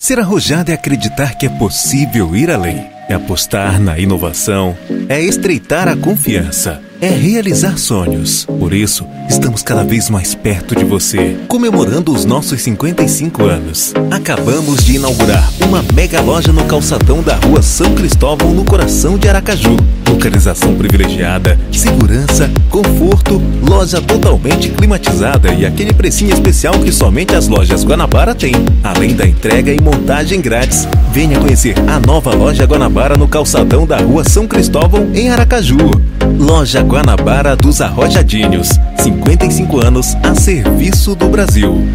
Ser arrojado é acreditar que é possível ir além. É apostar na inovação. É estreitar a confiança. É realizar sonhos. Por isso, estamos cada vez mais perto de você, comemorando os nossos 55 anos. Acabamos de inaugurar uma mega loja no calçadão da rua São Cristóvão, no coração de Aracaju. Localização privilegiada, segurança, conforto, loja totalmente climatizada e aquele precinho especial que somente as lojas Guanabara têm. Além da entrega e montagem grátis. Venha conhecer a nova loja Guanabara no calçadão da rua São Cristóvão, em Aracaju. Loja Guanabara dos Arrojadinhos. 55 anos a serviço do Brasil.